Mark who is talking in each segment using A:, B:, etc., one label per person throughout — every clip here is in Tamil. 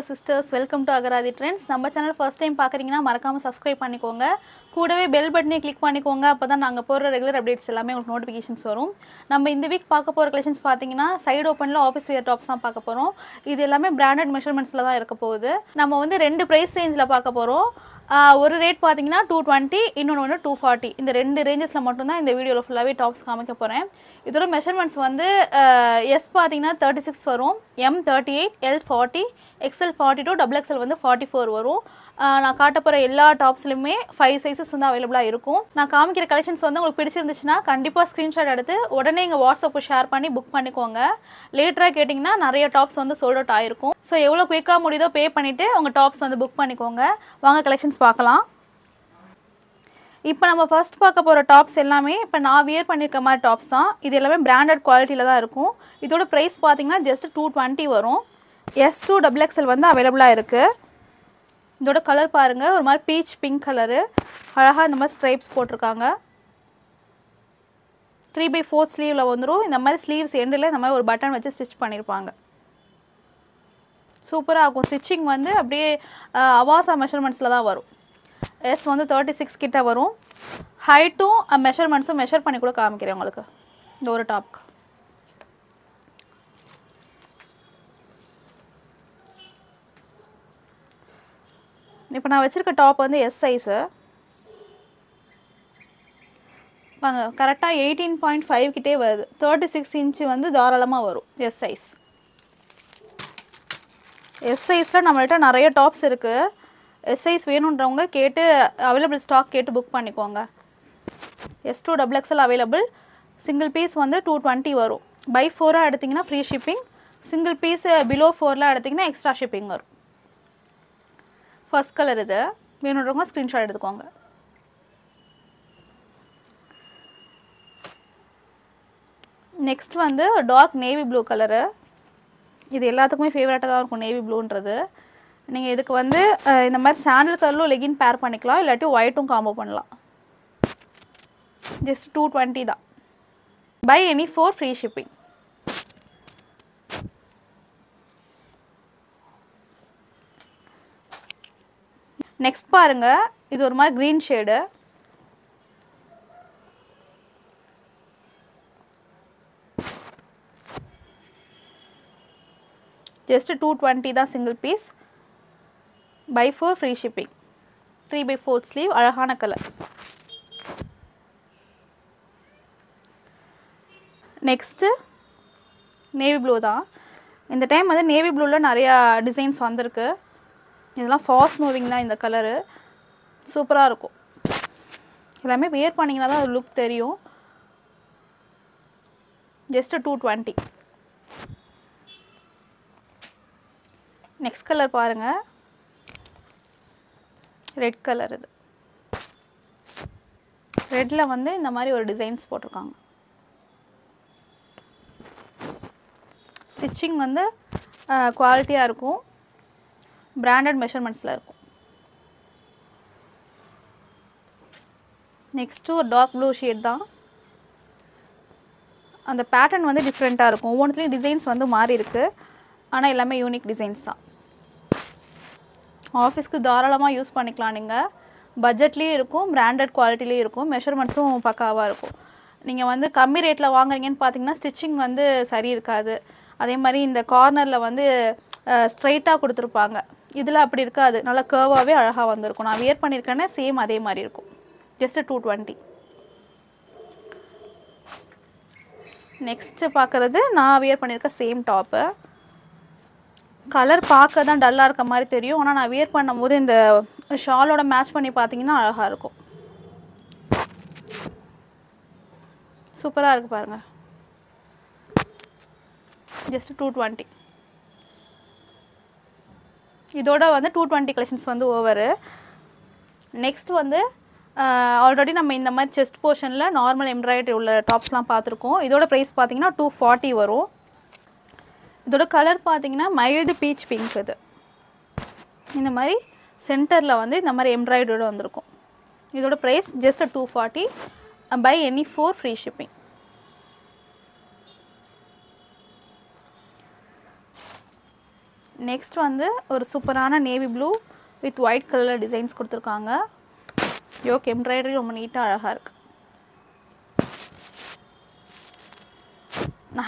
A: Dear sisters welcome to Agarathi trends நம்ம சேனல் ஃபர்ஸ்ட் டைம் பார்க்குறீங்கன்னா மறக்காமல் சப்ஸ்கிரைப் பண்ணிக்கோங்க. கூடவே பெல் பட்டனே கிளிக் பண்ணிக்கோங்க. அப்போ தான் நாங்கள் போடுற ரெகுலர் அப்டேட்ஸ் எல்லாமே உங்களுக்கு நோட்டிஃபிகேஷன்ஸ் வரும். நம்ம இந்த வீக் பார்க்க போகிற கலெக்ஷன்ஸ் பார்த்தீங்கன்னா சைடு ஓப்பனில் ஆஃபீஸ் வியர் டாப்ஸ் தான் பார்க்க போகிறோம் இது எல்லாமே பிராண்டட் மெஷர்மெண்ட்ஸில் தான் இருக்க போகுது. நம்ம வந்து ரெண்டு ப்ரைஸ் ரேஞ்சில் பார்க்க போகிறோம் ஒரு ரேட் பார்த்தீங்கன்னா டூ டுவெண்ட்டி இன்னொன்று ஒன்று டூ ஃபார்ட்டி இந்த ரெண்டு ரேஞ்சஸில் மட்டும்தான் இந்த வீடியோவில் ஃபுல்லாகவே டாப்ஸ் காமிக்க போகிறேன் இதோட மெஷர்மெண்ட்ஸ் வந்து எஸ் பார்த்தீங்கன்னா தேர்ட்டி சிக்ஸ் வரும் M thirty eight L forty XL forty two double XL வந்து ஃபார்ட்டி ஃபோர் வரும் நான் காட்ட போகிற எல்லா டாப்ஸ்லையுமே ஃபைவ் சைஸஸ் வந்து அவைலபிளாக இருக்கும். நான் காமிக்கிற கலெக்ஷன்ஸ் வந்து உங்களுக்கு பிடிச்சிருந்துச்சுன்னா கண்டிப்பாக ஸ்க்ரீன்ஷாட் எடுத்து உடனே எங்கள் வாட்ஸ்அப்பு ஷேர் பண்ணி புக் பண்ணிக்கோங்க. லேட்டராக கேட்டிங்கன்னா நிறைய டாப்ஸ் வந்து சோல்ட் அவுட் ஆயிருக்கும். ஸோ எவ்வளோ குயிக்காக முடியுதோ பே பண்ணிவிட்டு உங்கள் டாப்ஸ் வந்து புக் பண்ணிக்கோங்க. வாங்க கலெக்ஷன்ஸ் பார்க்கலாம். இப்போ நம்ம ஃபர்ஸ்ட் பார்க்க போகிற டாப்ஸ் எல்லாமே இப்போ நான் வியர் பண்ணியிருக்க மாதிரி டாப்ஸ் தான். இது எல்லாமே பிராண்டட் குவாலிட்டியில் தான் இருக்கும். இதோட ப்ரைஸ் பார்த்தீங்கன்னா ஜஸ்ட் டூ டுவெண்ட்டி வரும். எஸ் டூ டபுள் எக்ஸ்எல் வந்து அவைலபிளாக இருக்குது இதோட கலர் பாருங்கள் ஒரு மாதிரி பீச் பிங்க் கலரு அழகாக இந்த மாதிரி ஸ்ட்ரைப்ஸ் போட்டிருக்காங்க. த்ரீ பை ஃபோர்த் ஸ்லீவில் வந்துடும் இந்த மாதிரி ஸ்லீவ்ஸ் எண்டில் இந்த மாதிரி ஒரு பட்டன் வச்சு ஸ்டிச் பண்ணியிருப்பாங்க சூப்பராக இருக்கும் ஸ்டிச்சிங் வந்து அப்படியே அவாசா மெஷர்மெண்ட்ஸில் தான் வரும். எஸ் வந்து தேர்ட்டி சிக்ஸ் கிட்டே வரும். ஹைட்டும் மெஷர்மெண்ட்ஸும் மெஷர் பண்ணி கூட காமிக்கிறேன் உங்களுக்கு. இந்த ஒரு டாப்க்கு. இப்போ நான் வச்சுருக்க டாப் வந்து எஸ் சைஸு வாங்க கரெக்டாக எயிட்டீன் பாயிண்ட் ஃபைவ் கிட்டே வருது. தேர்ட்டி சிக்ஸ் இன்ச்சு வந்து தாராளமாக வரும் எஸ் சைஸ் எஸ் சைஸில் நம்மள்கிட்ட நிறைய டாப்ஸ் இருக்குது எஸ் சைஸ் வேணுன்றவங்க கேட்டு அவைலபிள் ஸ்டாக் கேட்டு புக் பண்ணிக்கோங்க. S to double XL available single piece வந்து டூ டுவெண்ட்டி வரும். பை ஃபோராக எடுத்திங்கன்னா free shipping single piece below ஃபோரில் எடுத்திங்கன்னா எக்ஸ்ட்ரா ஷிப்பிங் வரும். ஃபஸ்ட் கலர் இது. வேணுன்றவங்க ஸ்க்ரீன்ஷாட் எடுத்துக்கோங்க. நெக்ஸ்ட் வந்து டார்க் நேவி ப்ளூ கலரு இது எல்லாத்துக்குமே ஃபேவரட்டாக தான் இருக்கும் நேவி ப்ளூன்றது நீங்கள் இதுக்கு வந்து இந்த மாதிரி சாண்டல் கலரும் லெகின் பேர் பண்ணிக்கலாம் இல்லாட்டி ஒயிட்டும் காம்போ பண்ணலாம். ஜஸ்ட் டூ டுவெண்ட்டி தான். Buy any four free shipping next பாருங்கள் இது ஒரு மாதிரி green shade just two twenty தான் single piece buy four free shipping three by fourth sleeve அழகான கலர் நெக்ஸ்ட்டு நேவி ப்ளூ தான். இந்த டைம் வந்து நேவி ப்ளூவில் நிறையா டிசைன்ஸ் வந்திருக்கு. இதெல்லாம் ஃபாஸ்ட் மூவிங் தான் இந்த கலரு சூப்பராக இருக்கும். எல்லாமே வியர் பண்ணிங்கன்னா தான் ஒரு லுக் தெரியும். Just two twenty next colour பாருங்கள் ரெட் கலர் இது. ரெட்டில் வந்து இந்த மாதிரி ஒரு டிசைன்ஸ் போட்டிருக்காங்க. ஸ்டிச்சிங் வந்து குவாலிட்டியாக இருக்கும். பிராண்டட் மெஷர்மெண்ட்ஸில் இருக்கும். நெக்ஸ்ட்டு ஒரு டார்க் ப்ளூ ஷேட் தான். அந்த பேட்டர்ன் வந்து டிஃப்ரெண்ட்டாக இருக்கும். ஒவ்வொன்றுத்துலேயும் டிசைன்ஸ் வந்து மாறி இருக்குது ஆனால் எல்லாமே யூனிக் டிசைன்ஸ் தான். ஆஃபீஸ்க்கு தாராளமாக யூஸ் பண்ணிக்கலாம் நீங்கள். பட்ஜெட்லேயும் இருக்கும் பிராண்டட் குவாலிட்டிலையும் இருக்கும் மெஷர்மெண்ட்ஸும் பக்காவாக இருக்கும். நீங்கள் வந்து கம்மி ரேட்டில் வாங்குறீங்கன்னு பார்த்தீங்கன்னா ஸ்டிச்சிங் வந்து சரி இருக்காது. அதே மாதிரி இந்த கார்னரில் வந்து ஸ்ட்ரைட்டாக கொடுத்துருப்பாங்க. இதில் அப்படி இருக்காது. நல்லா கேர்வாகவே அழகாக வந்திருக்கும். நான் வியர் பண்ணியிருக்கேன்னா சேம் அதே மாதிரி இருக்கும். ஜஸ்ட்டு டூ டுவெண்ட்டி நெக்ஸ்ட்டு பார்க்குறது நான் வியர் பண்ணியிருக்க சேம் டாப்பு கலர் பார்க்க தான் டல்லாக இருக்க மாதிரி தெரியும். ஆனால் நான் வியர் பண்ணும்போது இந்த ஷாலோட மேட்ச் பண்ணி பார்த்தீங்கன்னா அழகாக இருக்கும். சூப்பராக இருக்குது பாருங்கள் ஜஸ்ட் டூ டுவெண்ட்டி இதோட வந்து டூ டுவெண்ட்டி கலெக்ஷன்ஸ் வந்து ஓவரு நெக்ஸ்ட் வந்து ஆல்ரெடி நம்ம இந்த மாதிரி செஸ்ட் போர்ஷனில் நார்மல் எம்ப்ராய்டரி உள்ள டாப்ஸ்லாம் பார்த்துருக்கோம். இதோட ப்ரைஸ் பார்த்தீங்கன்னா டூ ஃபார்ட்டி வரும். இதோட கலர் பார்த்தீங்கன்னா மைல்டு பீச் பிங்க் இது. இந்த மாதிரி சென்டரில் வந்து இந்த மாதிரி எம்ப்ராய்டரியோட வந்திருக்கும். இதோட price just two forty buy any four free shipping next வந்து ஒரு சூப்பரான navy blue with white colour designs கொடுத்துருக்காங்க. யோக் எம்ப்ராய்டரி ரொம்ப நீட்டாக அழகாக இருக்குது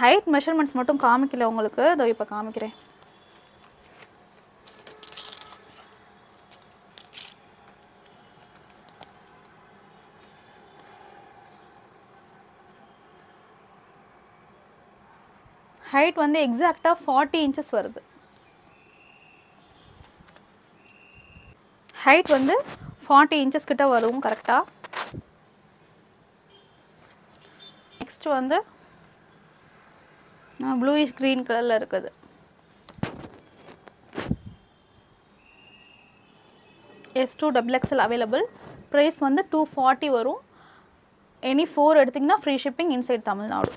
A: ஹைட் மெஷர்மெண்ட்ஸ் மட்டும் காமிக்கல உங்களுக்கு. இதோ இப்போ காமிக்கிறேன். ஹைட் வந்து எக்ஸாக்டாக ஃபார்ட்டி இன்ச்சஸ் வருது. ஹைட் வந்து ஃபார்ட்டி இன்ச்சஸ் கிட்ட வரும் கரெக்டாக நெக்ஸ்ட் வந்து ப்ளூயிஷ் க்ரீன் கலரில் இருக்குது. S to double XL available price வந்து டூ ஃபார்ட்டி வரும். எனி ஃபோர் எடுத்திங்கன்னா free shipping inside Tamil Nadu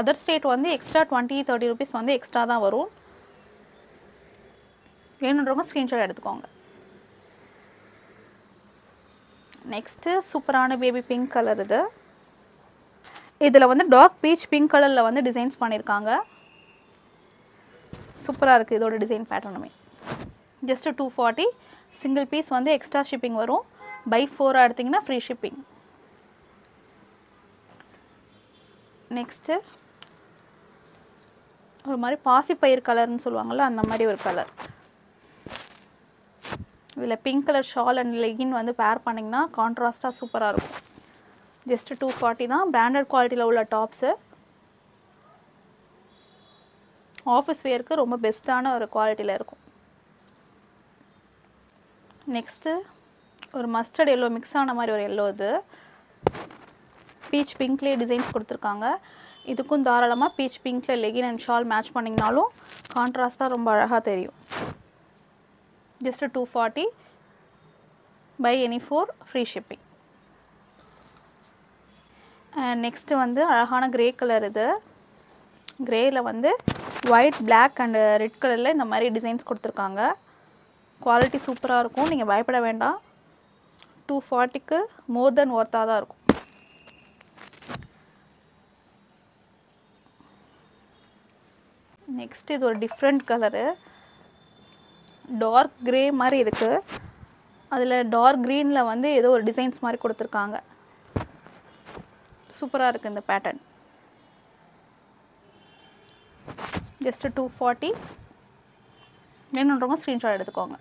A: other state வந்து எக்ஸ்ட்ரா டுவெண்ட்டி தேர்ட்டி ருபீஸ் வந்து எக்ஸ்ட்ரா தான் வரும். வேணுன்றவங்க ஸ்க்ரீன்ஷாட் எடுத்துக்கோங்க. நெக்ஸ்ட்டு சூப்பரான பேபி பிங்க் கலர் இது. இதில் வந்து டார்க் பீச் பிங்க் கலரில் வந்து டிசைன்ஸ் பண்ணியிருக்காங்க சூப்பராக இருக்குது இதோட design பேட்டர்னுமே just two forty single piece வந்து எக்ஸ்ட்ரா ஷிப்பிங் வரும். பை ஃபோராக எடுத்திங்கன்னா ஃப்ரீ ஷிப்பிங் நெக்ஸ்ட்டு ஒரு மாதிரி பாசிப்பயிர் கலர்னு சொல்லுவாங்கள்ல அந்த மாதிரி ஒரு கலர் இதில் pink colour shawl and legging வந்து பேர் பண்ணிங்கன்னா கான்ட்ராஸ்ட்டாக சூப்பராக இருக்கும். ஜஸ்ட்டு டூ ஃபார்ட்டி தான். பிராண்டட் குவாலிட்டியில் உள்ள டாப்ஸு ஆஃபீஸ் வேருக்கு ரொம்ப பெஸ்ட்டான ஒரு குவாலிட்டியில் இருக்கும். நெக்ஸ்ட்டு ஒரு மஸ்டர்ட் எல்லோ மிக்ஸ் ஆன மாதிரி ஒரு எல்லோ இது. பீச் பிங்க்லேயே டிசைன்ஸ் கொடுத்துருக்காங்க. இதுக்கும் தாராளமாக பீச் பிங்க்கில் லெகின் அண்ட் ஷால் மேட்ச் பண்ணிங்கனாலும் கான்ட்ராஸ்ட்டாக ரொம்ப அழகாக தெரியும். Just two forty buy any four free shipping next வந்து அழகான க்ரே கலர் இது. க்ரேயில் வந்து ஒயிட் பிளாக் அண்டு ரெட் கலரில் இந்த மாதிரி டிசைன்ஸ் கொடுத்துருக்காங்க. குவாலிட்டி சூப்பராக இருக்கும். நீங்கள் பயப்பட வேண்டாம். டூ ஃபார்ட்டிக்கு மோர் தென் ஒர்த்தாக தான் இருக்கும். நெக்ஸ்ட் இது ஒரு டிஃப்ரெண்ட் கலரு டார்க் க்ரே மாதிரி இருக்குது அதில் டார்க் க்ரீனில் வந்து ஏதோ ஒரு டிசைன்ஸ் மாதிரி கொடுத்துருக்காங்க. சூப்பராக இருக்குது இந்த பேட்டர்ன் ஜஸ்ட்டு டூ ஃபார்ட்டி வேணுன்றவங்க ஸ்க்ரீன்ஷாட் எடுத்துக்கோங்க.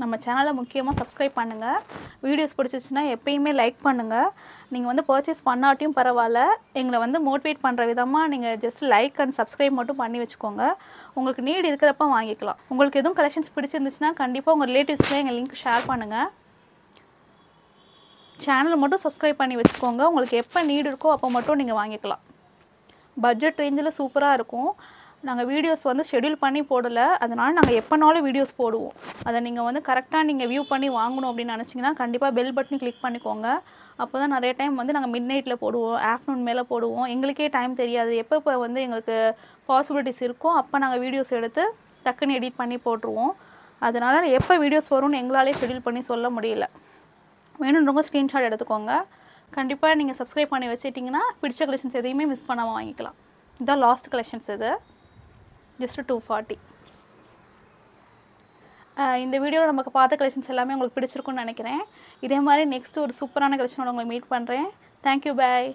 A: நம்ம சேனலை முக்கியமாக சப்ஸ்கிரைப் பண்ணுங்கள் வீடியோஸ் பிடிச்சிச்சின்னா எப்பயுமே லைக் பண்ணுங்கள் நீங்கள் வந்து பர்ச்சேஸ் பண்ணாட்டியும் பரவாயில்ல. எங்களை வந்து மோட்டிவேட் பண்ணுற விதமாக நீங்கள் ஜஸ்ட் லைக் அண்ட் சப்ஸ்கிரைப் மட்டும் பண்ணி வச்சுக்கோங்க. உங்களுக்கு நீட் இருக்கிறப்ப வாங்கிக்கலாம். உங்களுக்கு எதுவும் கலெக்ஷன்ஸ் பிடிச்சிருந்துச்சுன்னா கண்டிப்பாக உங்கள் ரிலேட்டிவ்ஸ்க்கு எங்கள் லிங்க் ஷேர் பண்ணுங்கள் சேனல் மட்டும் சப்ஸ்கிரைப் பண்ணி வச்சுக்கோங்க. உங்களுக்கு எப்போ நீடு இருக்கோ அப்போ மட்டும் நீங்கள் வாங்கிக்கலாம். பட்ஜெட் ரேஞ்சில் சூப்பராக இருக்கும். நாங்கள் வீடியோஸ் வந்து ஷெட்யூல் பண்ணி போடலை. அதனால் நாங்கள் எப்போனாலும் வீடியோஸ் போடுவோம். அதை நீங்கள் வந்து கரெக்டாக நீங்கள் வியூ பண்ணி வாங்கணும் அப்படின்னு நினச்சிங்கன்னா கண்டிப்பாக பெல் பட்டன் கிளிக் பண்ணிக்கோங்க. அப்போ தான் நிறைய டைம் வந்து நாங்கள் மிட் நைட்டில் போடுவோம். ஆஃப்டர்நூன் மேலே போடுவோம். எங்களுக்கே டைம் தெரியாது. எப்போ இப்போ வந்து எங்களுக்கு பாசிபிலிட்டிஸ் இருக்கோ அப்போ நாங்கள் வீடியோஸ் எடுத்து டக்குன்னு எடிட் பண்ணி போட்டுருவோம். அதனால் எப்போ வீடியோஸ் வரும்னு எங்களாலே ஷெட்யூல் பண்ணி சொல்ல முடியல. வேணுன்றவங்க ஸ்க்ரீன்ஷாட் எடுத்துக்கோங்க. கண்டிப்பாக நீங்கள் சப்ஸ்கிரைப் பண்ணி வச்சிட்டிங்கன்னா பிடிச்ச கலெக்ஷன்ஸ் எதையுமே மிஸ் பண்ணாமல் வாங்கிக்கலாம். இதுதான் லாஸ்ட் கலெக்ஷன்ஸ் இது. ஜஸ்ட்டு டூ ஃபார்ட்டி இந்த வீடியோவில் நமக்கு பார்த்த கலெக்ஷன்ஸ் எல்லாமே உங்களுக்கு பிடிச்சிருக்குன்னு நினைக்கிறேன். இதே மாதிரி நெக்ஸ்ட் ஒரு சூப்பரான கலெக்ஷனோட உங்களை மீட் பண்ணுறேன் தேங்க்யூ பாய்